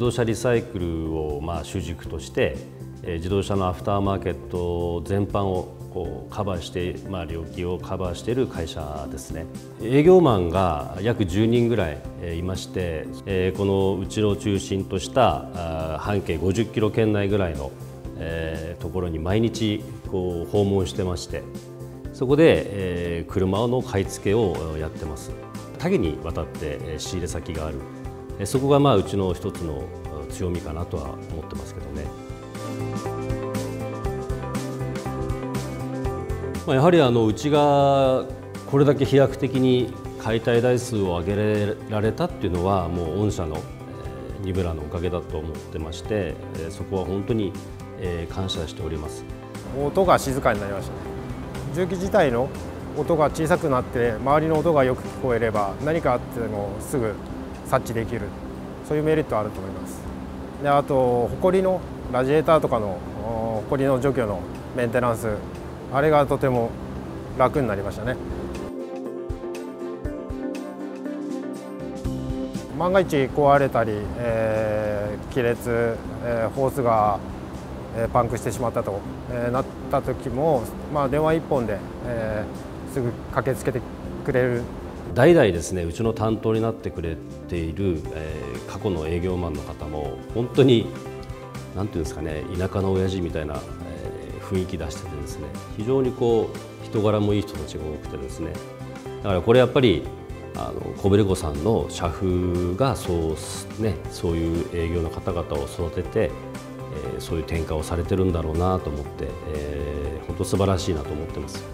動車リサイクルをまあ主軸として自動車のアフターマーケット全般をこうカバーして、まあ、領域をカバーしている会社ですね。営業マンが約10人ぐらいいまして、えこのうちの中心とした半径50キロ圏内ぐらいの、えところに毎日こう訪問してましてそこで、え車の買い付けをやってます。多岐にわたって仕入れ先がある。そこがまあうちの一つの強みかなとは思ってますけどね。まあ、やはりあのうちがこれだけ飛躍的に解体台数を上げられたっていうのはもう御社のニブラのおかげだと思ってましてそこは本当に感謝しております音が静かになりましたね重機自体の音が小さくなって周りの音がよく聞こえれば何かあってもすぐ察知できる。そういうメリットあると思います。であと埃のラジエーターとかの埃の除去のメンテナンス。あれがとても楽になりましたね。万が一壊れたり、えー、亀裂、えー、ホースが、えー、パンクしてしまったと、えー、なった時も、まあ、電話一本で、えー、すぐ駆けつけてくれる。代々ですねうちの担当になってくれている、えー、過去の営業マンの方も本当に何ていうんですかね田舎の親父みたいなえ雰囲気出しててですね非常にこう人柄もいい人たちが多くてですねだからこれやっぱりあのコベレコさんの社風がそうねそういう営業の方々を育てて、えー、そういう転換をされてるんだろうなと思って、えー、本当素晴らしいなと思ってます。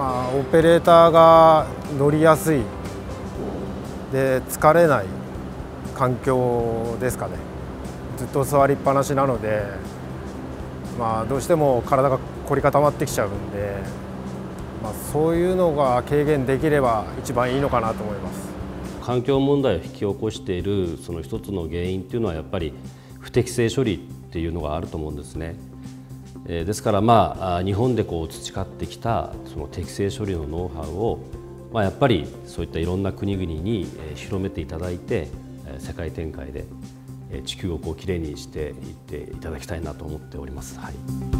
まあ、オペレーターが乗りやすいで疲れない環境ですかね。ずっと座りっぱなしなので、まあ、どうしても体が凝り固まってきちゃうんで、まあ、そういうのが軽減できれば一番いいのかなと思います環境問題を引き起こしているその一つの原因っていうのはやっぱり不適正処理っていうのがあると思うんですね。ですからまあ日本でこう培ってきたその適正処理のノウハウをまあやっぱりそういったいろんな国々に広めていただいて世界展開で地球をこうきれいにしていっていただきたいなと思っております。はい